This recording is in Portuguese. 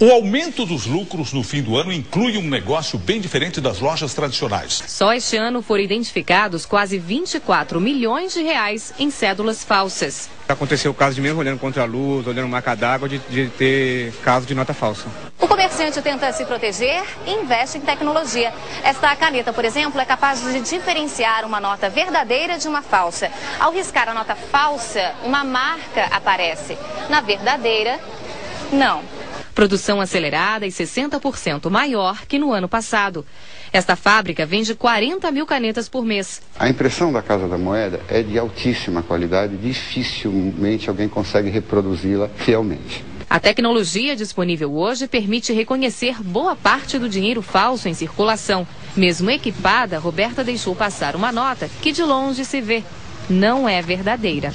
O aumento dos lucros no fim do ano inclui um negócio bem diferente das lojas tradicionais. Só este ano foram identificados quase 24 milhões de reais em cédulas falsas. Aconteceu o caso de mesmo olhando contra a luz, olhando marca d'água, de, de ter caso de nota falsa. O comerciante tenta se proteger e investe em tecnologia. Esta caneta, por exemplo, é capaz de diferenciar uma nota verdadeira de uma falsa. Ao riscar a nota falsa, uma marca aparece. Na verdadeira, não. Produção acelerada e 60% maior que no ano passado. Esta fábrica vende 40 mil canetas por mês. A impressão da Casa da Moeda é de altíssima qualidade, dificilmente alguém consegue reproduzi-la fielmente. A tecnologia disponível hoje permite reconhecer boa parte do dinheiro falso em circulação. Mesmo equipada, Roberta deixou passar uma nota que de longe se vê. Não é verdadeira.